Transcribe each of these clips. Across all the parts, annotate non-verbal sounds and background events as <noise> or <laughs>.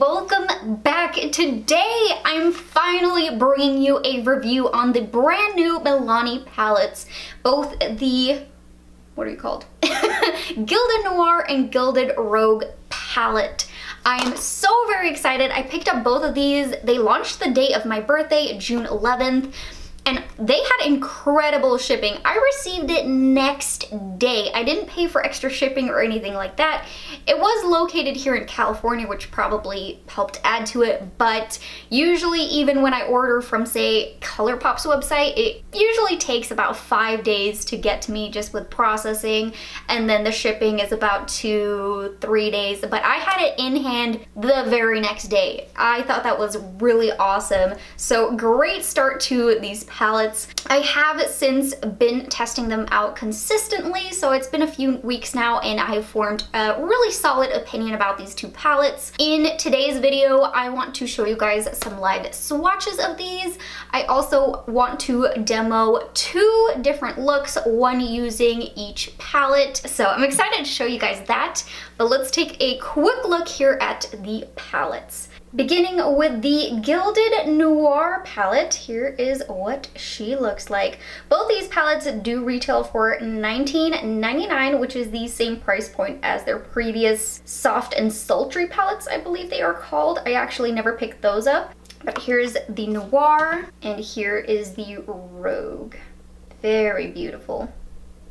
welcome back. Today I'm finally bringing you a review on the brand new Milani palettes, both the, what are you called? <laughs> Gilded Noir and Gilded Rogue palette. I am so very excited. I picked up both of these. They launched the day of my birthday, June 11th and they had incredible shipping. I received it next day. I didn't pay for extra shipping or anything like that. It was located here in California, which probably helped add to it, but usually even when I order from say ColourPop's website, it usually takes about five days to get to me just with processing, and then the shipping is about two, three days, but I had it in hand the very next day. I thought that was really awesome. So great start to these palettes. I have since been testing them out consistently, so it's been a few weeks now and I have formed a really solid opinion about these two palettes. In today's video, I want to show you guys some live swatches of these. I also want to demo two different looks, one using each palette. So I'm excited to show you guys that, but let's take a quick look here at the palettes. Beginning with the Gilded Noir palette, here is what she looks like. Both these palettes do retail for $19.99, which is the same price point as their previous Soft and Sultry palettes, I believe they are called. I actually never picked those up. But here's the Noir, and here is the Rogue. Very beautiful.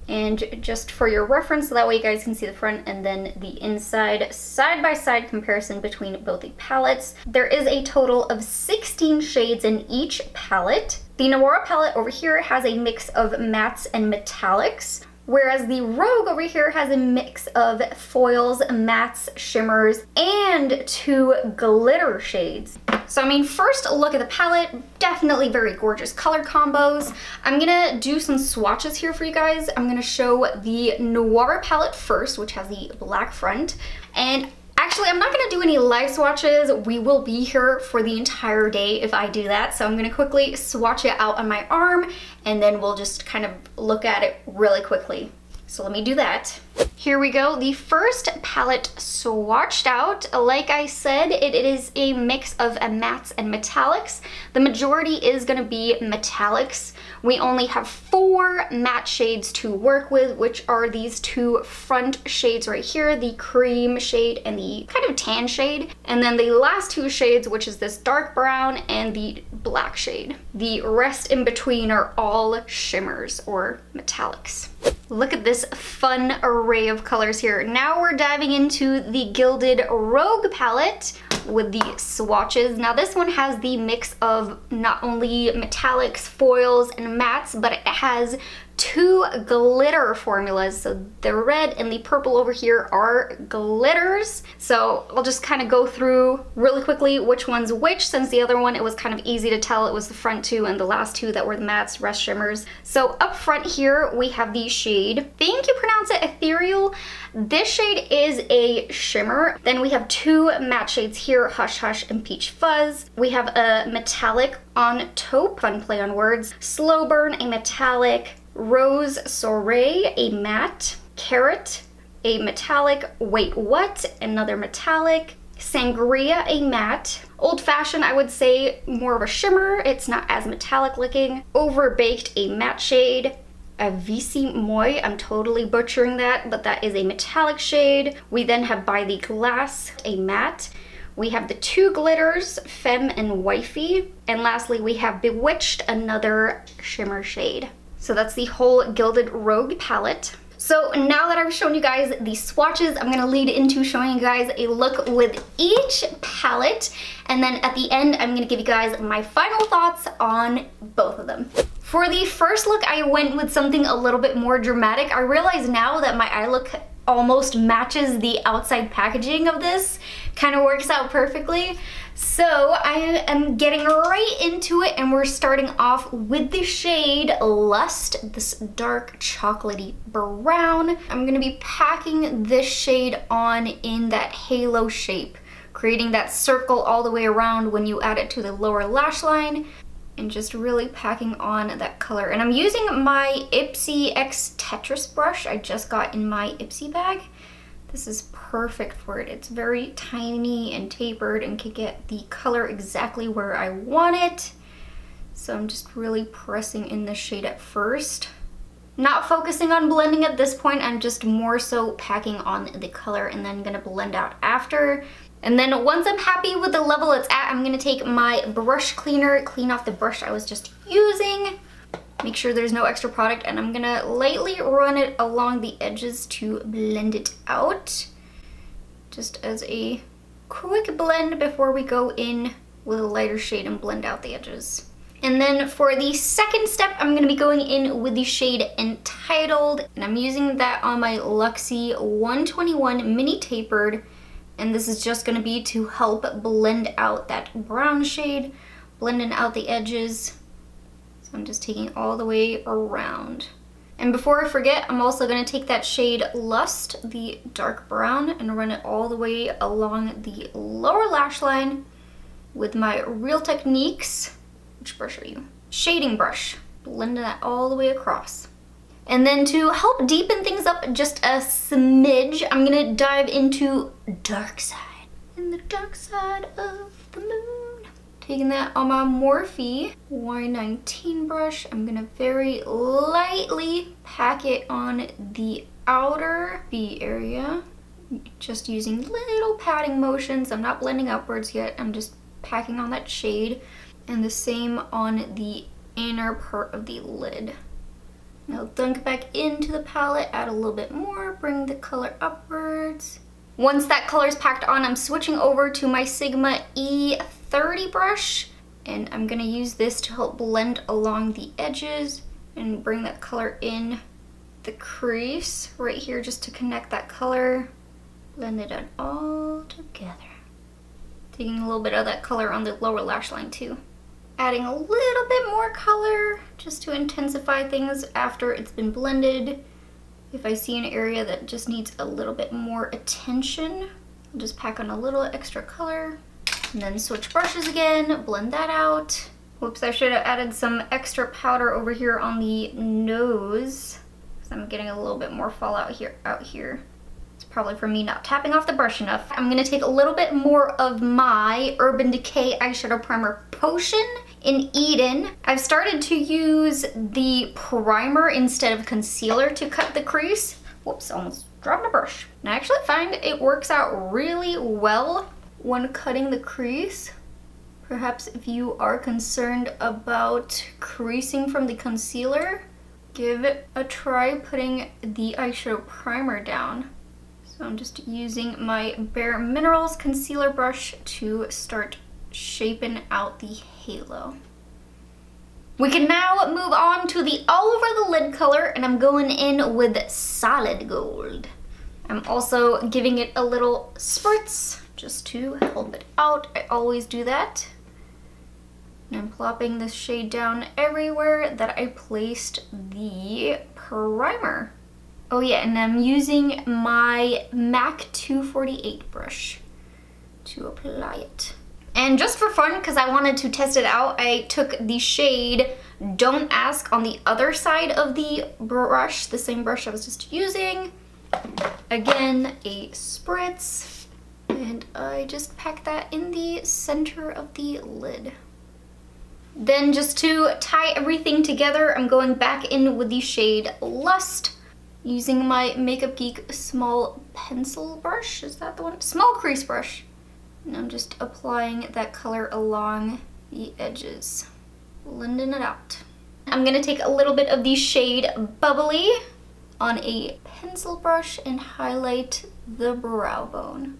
And just for your reference, so that way you guys can see the front and then the inside side-by-side -side comparison between both the palettes. There is a total of 16 shades in each palette. The Noir palette over here has a mix of mattes and metallics, whereas the Rogue over here has a mix of foils, mattes, shimmers, and two glitter shades. So I mean, first look at the palette, definitely very gorgeous color combos. I'm gonna do some swatches here for you guys. I'm gonna show the Noir palette first, which has the black front. And Actually, I'm not gonna do any live swatches. We will be here for the entire day if I do that. So I'm gonna quickly swatch it out on my arm and then we'll just kind of look at it really quickly. So let me do that. Here we go, the first palette swatched out. Like I said, it, is a mix of mattes and metallics. The majority is gonna be metallics. We only have four matte shades to work with, which are these two front shades right here, the cream shade and the kind of tan shade. And then the last two shades, which is this dark brown and the black shade. The rest in between are all shimmers or metallics. Look at this fun array of colors here. Now we're diving into the Gilded Rogue palette with the swatches. Now this one has the mix of not only metallics, foils, and mattes, but it has two glitter formulas. So the red and the purple over here are glitters. So I'll just kind of go through really quickly which one's which since the other one it was kind of easy to tell it was the front two and the last two that were the mattes, rest shimmers. So up front here we have the shade, I think you pronounce it ethereal. This shade is a shimmer. Then we have two matte shades here, Hush Hush and Peach Fuzz. We have a metallic on taupe, fun play on words, Slow Burn, a metallic, Rose Soiree, a matte, Carrot, a metallic, Wait What, another metallic, Sangria, a matte, Old Fashioned, I would say more of a shimmer, it's not as metallic looking, Overbaked, a matte shade, Avisi Moi, I'm totally butchering that, but that is a metallic shade. We then have By the Glass, a matte. We have the two glitters, Femme and Wifey. And lastly, we have Bewitched, another shimmer shade. So that's the whole Gilded Rogue palette. So now that I've shown you guys the swatches, I'm gonna lead into showing you guys a look with each palette. And then at the end, I'm gonna give you guys my final thoughts on both of them. For the first look, I went with something a little bit more dramatic. I realize now that my eye look almost matches the outside packaging of this. Kind of works out perfectly. So I am getting right into it and we're starting off with the shade Lust, this dark chocolatey brown. I'm gonna be packing this shade on in that halo shape, creating that circle all the way around when you add it to the lower lash line and just really packing on that color. And I'm using my Ipsy X Tetris brush I just got in my Ipsy bag. This is perfect for it. It's very tiny and tapered and can get the color exactly where I want it. So I'm just really pressing in the shade at first. Not focusing on blending at this point, I'm just more so packing on the color and then gonna blend out after. And then once I'm happy with the level it's at, I'm gonna take my brush cleaner, clean off the brush I was just using, make sure there's no extra product, and I'm gonna lightly run it along the edges to blend it out. Just as a quick blend before we go in with a lighter shade and blend out the edges. And then for the second step, I'm gonna be going in with the shade Entitled, and I'm using that on my Luxie 121 Mini Tapered, and this is just gonna be to help blend out that brown shade, blending out the edges. So I'm just taking all the way around. And before I forget, I'm also gonna take that shade Lust, the dark brown, and run it all the way along the lower lash line with my Real Techniques which brush are you? Shading brush. Blending that all the way across. And then to help deepen things up just a smidge, I'm gonna dive into Dark Side. In the dark side of the moon. Taking that on my Morphe Y19 brush, I'm gonna very lightly pack it on the outer V area. Just using little patting motions. I'm not blending upwards yet. I'm just packing on that shade and the same on the inner part of the lid. Now dunk back into the palette, add a little bit more, bring the color upwards. Once that color is packed on, I'm switching over to my Sigma E30 brush and I'm gonna use this to help blend along the edges and bring that color in the crease right here just to connect that color. Blend it all together. Taking a little bit of that color on the lower lash line too adding a little bit more color just to intensify things after it's been blended. If I see an area that just needs a little bit more attention, I'll just pack on a little extra color and then switch brushes again, blend that out. Whoops, I should have added some extra powder over here on the nose because I'm getting a little bit more fallout here out here It's probably for me not tapping off the brush enough. I'm gonna take a little bit more of my Urban Decay Eyeshadow Primer Potion in Eden. I've started to use the primer instead of concealer to cut the crease. Whoops, almost dropped my brush. And I actually find it works out really well when cutting the crease. Perhaps if you are concerned about creasing from the concealer, give it a try putting the eyeshadow primer down. So I'm just using my Bare Minerals concealer brush to start shaping out the halo. We can now move on to the all over the lid color and I'm going in with Solid Gold. I'm also giving it a little spritz just to help it out. I always do that. And I'm plopping this shade down everywhere that I placed the primer. Oh yeah, and I'm using my MAC 248 brush to apply it. And just for fun, because I wanted to test it out, I took the shade Don't Ask on the other side of the brush, the same brush I was just using. Again, a spritz. And I just pack that in the center of the lid. Then just to tie everything together, I'm going back in with the shade Lust using my Makeup Geek small pencil brush. Is that the one? Small crease brush. And I'm just applying that color along the edges, blending it out. I'm gonna take a little bit of the shade Bubbly on a pencil brush and highlight the brow bone.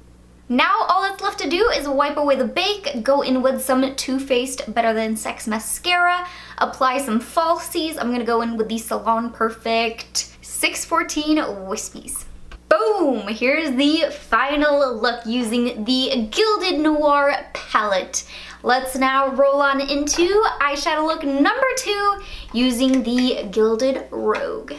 Now all that's left to do is wipe away the bake, go in with some Too Faced Better Than Sex mascara, apply some falsies. I'm gonna go in with the Salon Perfect 614 Wispies. Boom! Here's the final look using the Gilded Noir palette. Let's now roll on into eyeshadow look number two using the Gilded Rogue.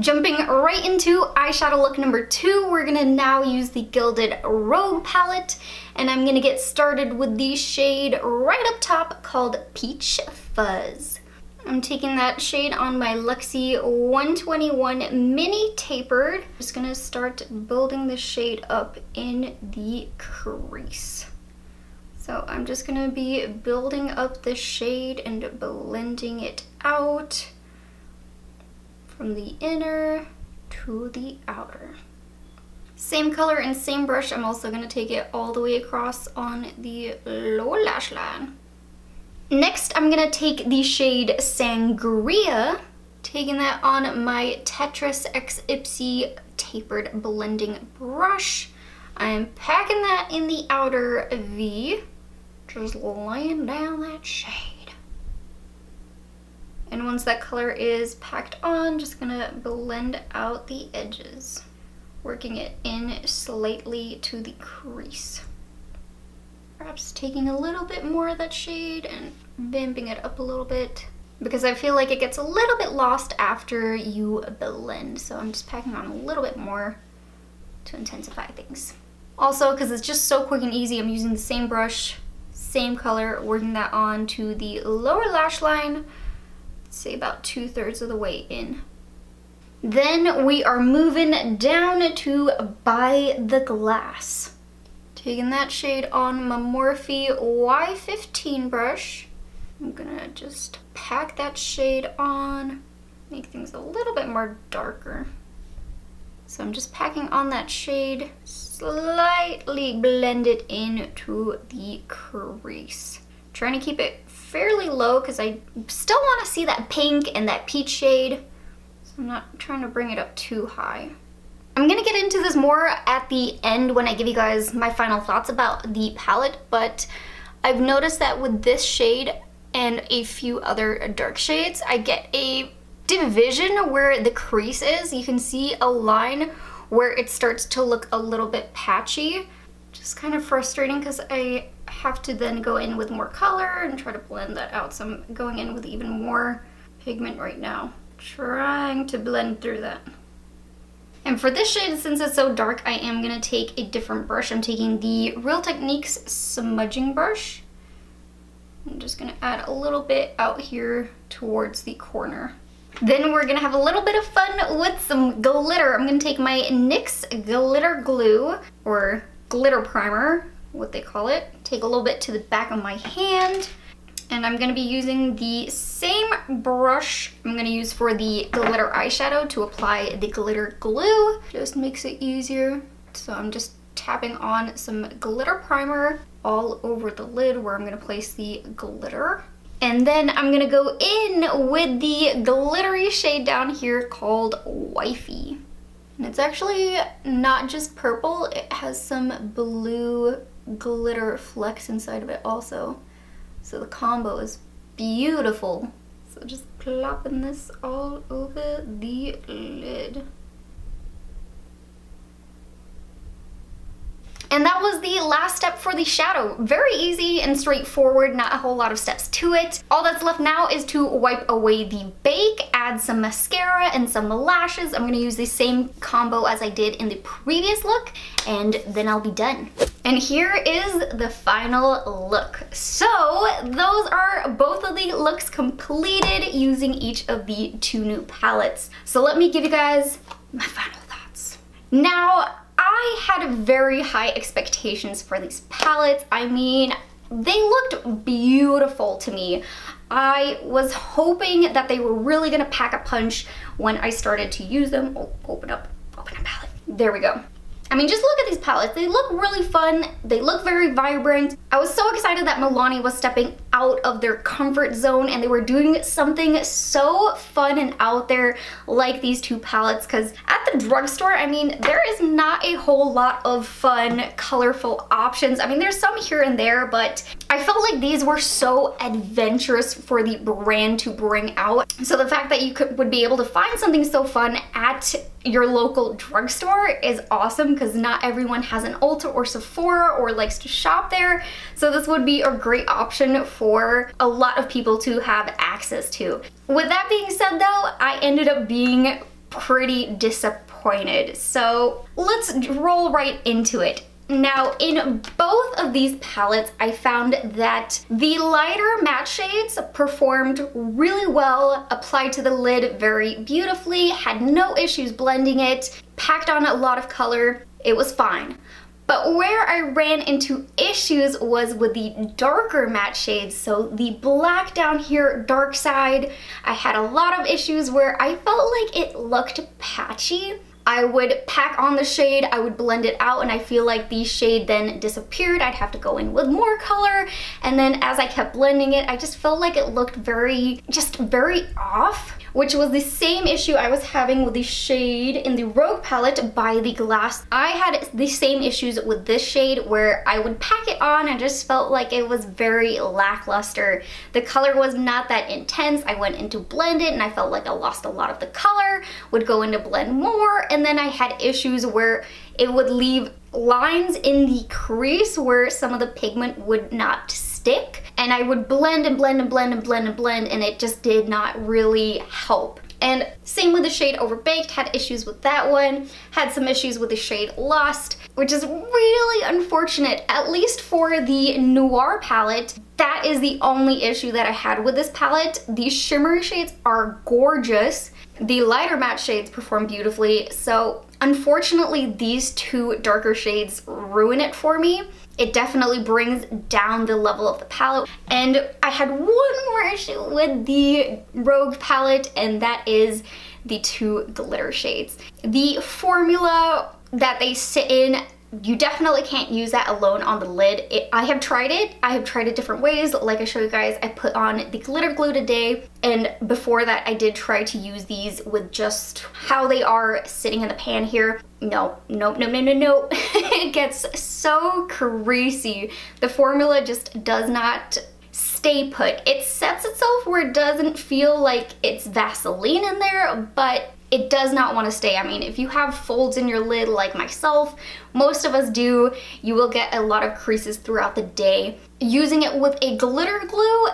Jumping right into eyeshadow look number two, we're gonna now use the Gilded Rogue palette and I'm gonna get started with the shade right up top called Peach Fuzz. I'm taking that shade on my Luxie 121 Mini Tapered. Just gonna start building the shade up in the crease. So I'm just gonna be building up the shade and blending it out from the inner to the outer. Same color and same brush, I'm also gonna take it all the way across on the lower lash line. Next, I'm gonna take the shade Sangria, taking that on my Tetris X Ipsy tapered blending brush. I'm packing that in the outer V, just laying down that shade. And once that color is packed on, just gonna blend out the edges, working it in slightly to the crease. Perhaps taking a little bit more of that shade and vamping it up a little bit because I feel like it gets a little bit lost after you blend. So I'm just packing on a little bit more to intensify things. Also, because it's just so quick and easy, I'm using the same brush, same color, working that on to the lower lash line, say about two thirds of the way in. Then we are moving down to By the Glass. Taking that shade on my Morphe Y15 brush, I'm gonna just pack that shade on, make things a little bit more darker. So I'm just packing on that shade, slightly blend it into the crease. Trying to keep it fairly low because I still want to see that pink and that peach shade. So I'm not trying to bring it up too high. I'm gonna get into this more at the end when I give you guys my final thoughts about the palette, but I've noticed that with this shade, and a few other dark shades. I get a division where the crease is. You can see a line where it starts to look a little bit patchy. Just kind of frustrating because I have to then go in with more color and try to blend that out. So I'm going in with even more pigment right now. Trying to blend through that. And for this shade, since it's so dark, I am going to take a different brush. I'm taking the Real Techniques smudging brush. I'm just gonna add a little bit out here towards the corner. Then we're gonna have a little bit of fun with some glitter. I'm gonna take my NYX glitter glue or glitter primer, what they call it. Take a little bit to the back of my hand and I'm gonna be using the same brush I'm gonna use for the glitter eyeshadow to apply the glitter glue. Just makes it easier. So I'm just tapping on some glitter primer all over the lid where I'm gonna place the glitter. And then I'm gonna go in with the glittery shade down here called Wifey. And it's actually not just purple, it has some blue glitter flecks inside of it also. So the combo is beautiful. So just plopping this all over the lid. And that was the last step for the shadow. Very easy and straightforward, not a whole lot of steps to it. All that's left now is to wipe away the bake, add some mascara and some lashes. I'm gonna use the same combo as I did in the previous look, and then I'll be done. And here is the final look. So those are both of the looks completed using each of the two new palettes. So let me give you guys my final thoughts. Now, I had very high expectations for these palettes. I mean, they looked beautiful to me. I was hoping that they were really gonna pack a punch when I started to use them. Oh, open up, open up palette. There we go. I mean, just look at these palettes. They look really fun. They look very vibrant. I was so excited that Milani was stepping out of their comfort zone and they were doing something so fun and out there like these two palettes because at the drugstore, I mean, there is not a whole lot of fun, colorful options. I mean, there's some here and there, but I felt like these were so adventurous for the brand to bring out. So the fact that you could would be able to find something so fun at your local drugstore is awesome because not everyone has an Ulta or Sephora or likes to shop there. So this would be a great option for a lot of people to have access to. With that being said though, I ended up being pretty disappointed. So let's roll right into it. Now, in both of these palettes, I found that the lighter matte shades performed really well, applied to the lid very beautifully, had no issues blending it, packed on a lot of color, it was fine. But where I ran into issues was with the darker matte shades. So the black down here, dark side, I had a lot of issues where I felt like it looked patchy. I would pack on the shade, I would blend it out, and I feel like the shade then disappeared. I'd have to go in with more color, and then as I kept blending it, I just felt like it looked very, just very off which was the same issue I was having with the shade in the Rogue palette by The Glass. I had the same issues with this shade where I would pack it on and just felt like it was very lackluster. The color was not that intense. I went into blend it and I felt like I lost a lot of the color, would go into blend more, and then I had issues where it would leave lines in the crease where some of the pigment would not stick and I would blend and blend and blend and blend and blend and it just did not really help. And same with the shade Overbaked, had issues with that one, had some issues with the shade Lust, which is really unfortunate, at least for the Noir palette. That is the only issue that I had with this palette. These shimmery shades are gorgeous. The lighter matte shades perform beautifully, so unfortunately these two darker shades ruin it for me it definitely brings down the level of the palette. And I had one more issue with the Rogue palette, and that is the two glitter shades. The formula that they sit in you definitely can't use that alone on the lid. It, I have tried it. I have tried it different ways. Like I show you guys, I put on the glitter glue today. And before that, I did try to use these with just how they are sitting in the pan here. No, no, no, no, no, no. <laughs> it gets so greasy. The formula just does not stay put. It sets itself where it doesn't feel like it's Vaseline in there, but it does not want to stay. I mean, if you have folds in your lid like myself, most of us do, you will get a lot of creases throughout the day. Using it with a glitter glue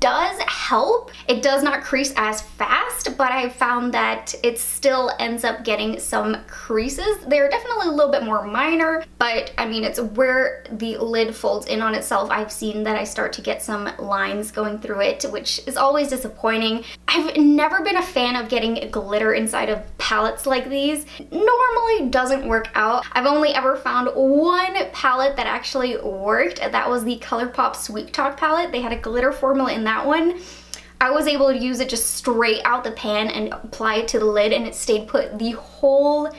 does help. It does not crease as fast, but I found that it still ends up getting some creases. They're definitely a little bit more minor, but I mean, it's where the lid folds in on itself. I've seen that I start to get some lines going through it, which is always disappointing. I've never been a fan of getting glitter inside of palettes like these. Normally doesn't work out. I've only ever found one palette that actually worked. That was the ColourPop Sweet Talk palette. They had a glitter formula in that one. I was able to use it just straight out the pan and apply it to the lid and it stayed put the whole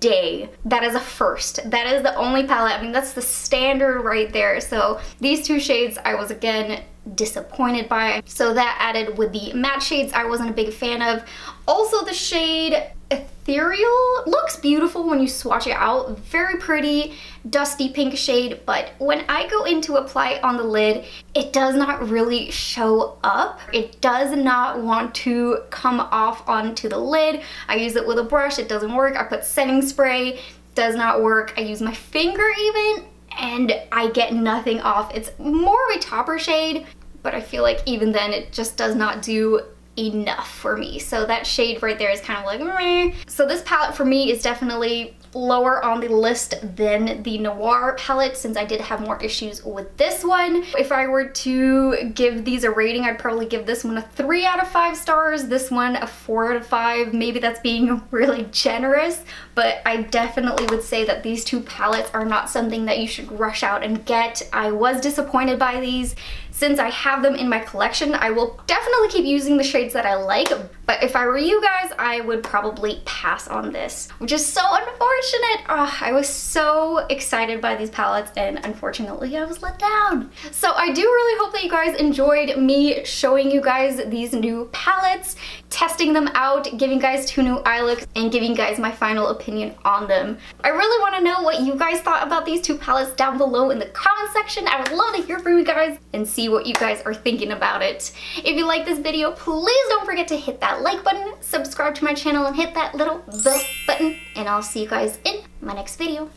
day. That is a first. That is the only palette. I mean, that's the standard right there. So these two shades I was again disappointed by. So that added with the matte shades I wasn't a big fan of. Also the shade Ethereal looks beautiful when you swatch it out. Very pretty, dusty pink shade, but when I go in to apply it on the lid, it does not really show up. It does not want to come off onto the lid. I use it with a brush, it doesn't work. I put setting spray, does not work. I use my finger even, and I get nothing off. It's more of a topper shade, but I feel like even then it just does not do enough for me. So that shade right there is kind of like Meh. So this palette for me is definitely lower on the list than the Noir palette since I did have more issues with this one. If I were to give these a rating, I'd probably give this one a 3 out of 5 stars, this one a 4 out of 5. Maybe that's being <laughs> really generous, but I definitely would say that these two palettes are not something that you should rush out and get. I was disappointed by these. Since I have them in my collection, I will definitely keep using the shades that I like, but if I were you guys, I would probably pass on this, which is so unfortunate. Oh, I was so excited by these palettes and unfortunately I was let down. So I do really hope that you guys enjoyed me showing you guys these new palettes, testing them out, giving guys two new eye looks, and giving guys my final opinion on them. I really want to know what you guys thought about these two palettes down below in the comment section. I would love to hear from you guys and see what you guys are thinking about it. If you like this video, please don't forget to hit that like button, subscribe to my channel, and hit that little bell button, and I'll see you guys in my next video.